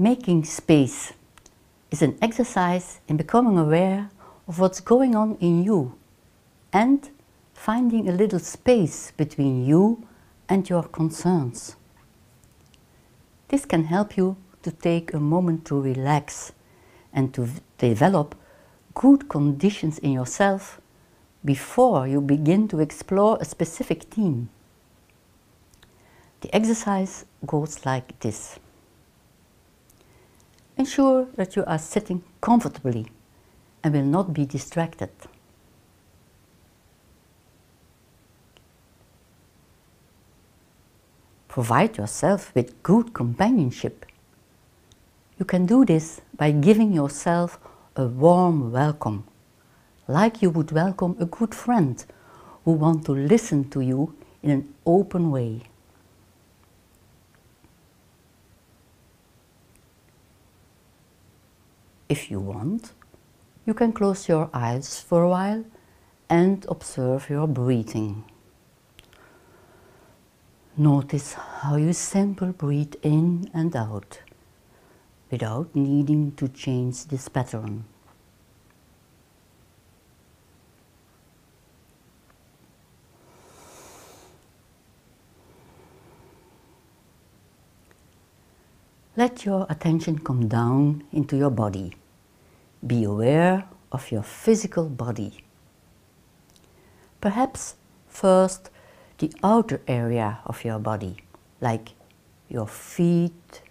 Making space is an exercise in becoming aware of what's going on in you and finding a little space between you and your concerns. This can help you to take a moment to relax and to develop good conditions in yourself before you begin to explore a specific theme. The exercise goes like this. Ensure that you are sitting comfortably and will not be distracted. Provide yourself with good companionship. You can do this by giving yourself a warm welcome, like you would welcome a good friend who wants to listen to you in an open way. If you want, you can close your eyes for a while and observe your breathing. Notice how you simply breathe in and out without needing to change this pattern. Let your attention come down into your body. Be aware of your physical body. Perhaps first the outer area of your body, like your feet,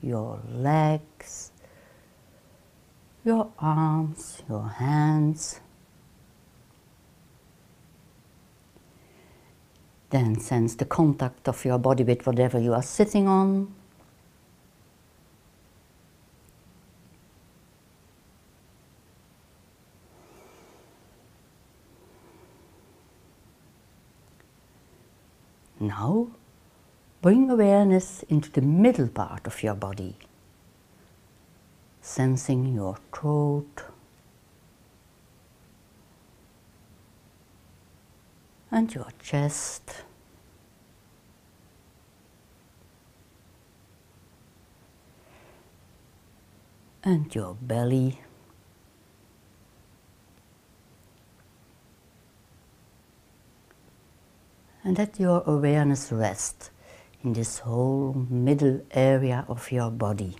your legs, your arms, your hands. Then sense the contact of your body with whatever you are sitting on. Now, bring awareness into the middle part of your body, sensing your throat and your chest. And your belly. And let your awareness rest in this whole middle area of your body.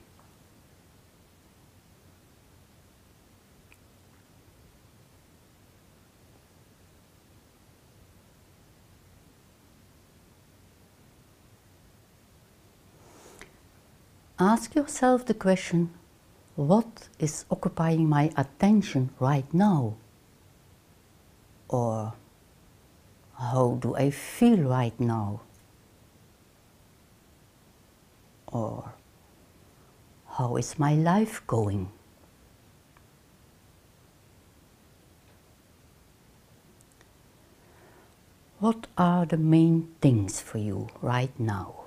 Ask yourself the question, what is occupying my attention right now? Or how do I feel right now? Or how is my life going? What are the main things for you right now?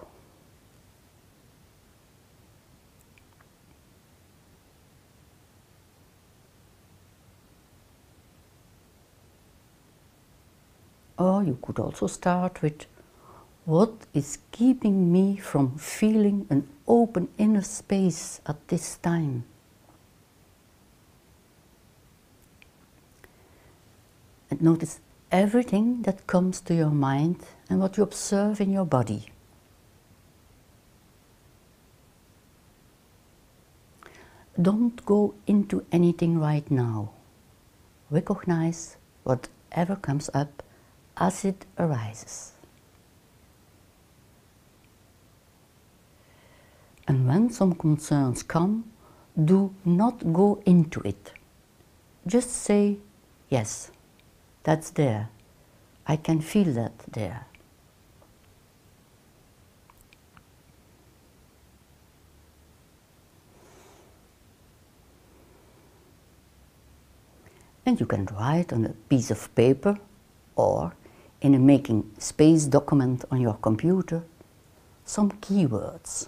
Or you could also start with what is keeping me from feeling an open inner space at this time? And notice everything that comes to your mind and what you observe in your body. Don't go into anything right now. Recognize whatever comes up as it arises. And when some concerns come, do not go into it. Just say, yes, that's there. I can feel that there. And you can write on a piece of paper or in a making space document on your computer some keywords.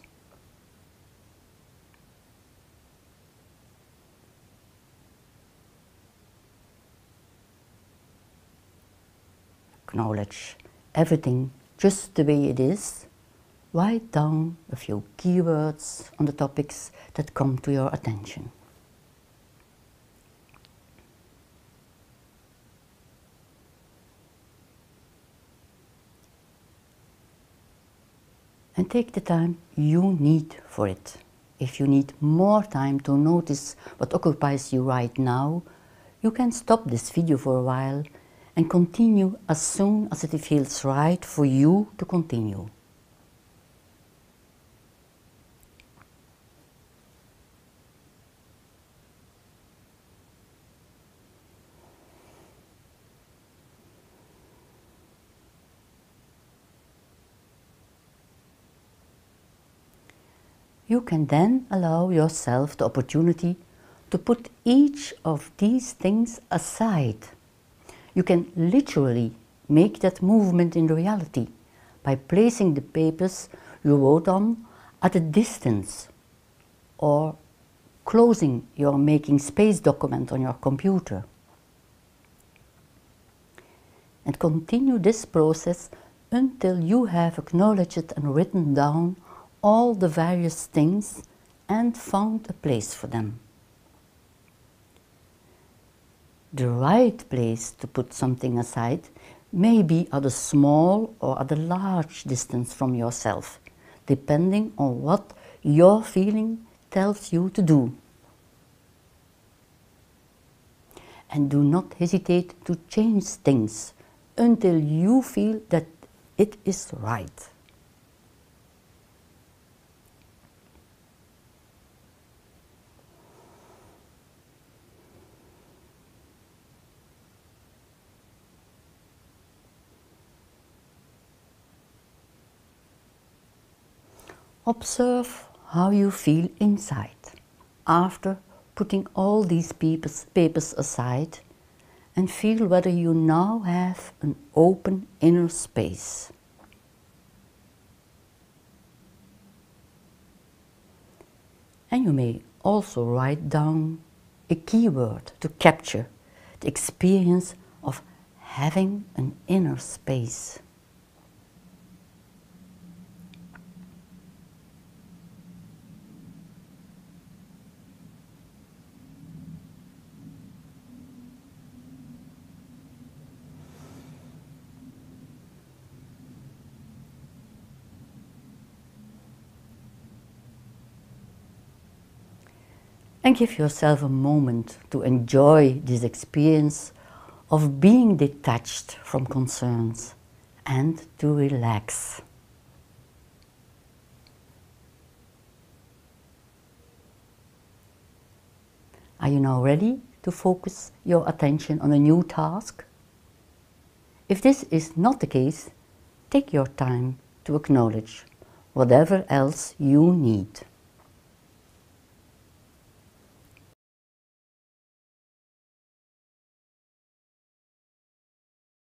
Acknowledge everything just the way it is write down a few keywords on the topics that come to your attention. And take the time you need for it. If you need more time to notice what occupies you right now, you can stop this video for a while and continue as soon as it feels right for you to continue. You can then allow yourself the opportunity to put each of these things aside. You can literally make that movement in reality by placing the papers you wrote on at a distance or closing your making space document on your computer. And continue this process until you have acknowledged and written down all the various things and found a place for them. The right place to put something aside may be at a small or at a large distance from yourself, depending on what your feeling tells you to do. And do not hesitate to change things until you feel that it is right. Observe how you feel inside after putting all these papers, aside and feel whether you now have an open inner space. And you may also write down a keyword to capture the experience of having an inner space. And give yourself a moment to enjoy this experience of being detached from concerns and to relax. Are you now ready to focus your attention on a new task? If this is not the case, take your time to acknowledge whatever else you need.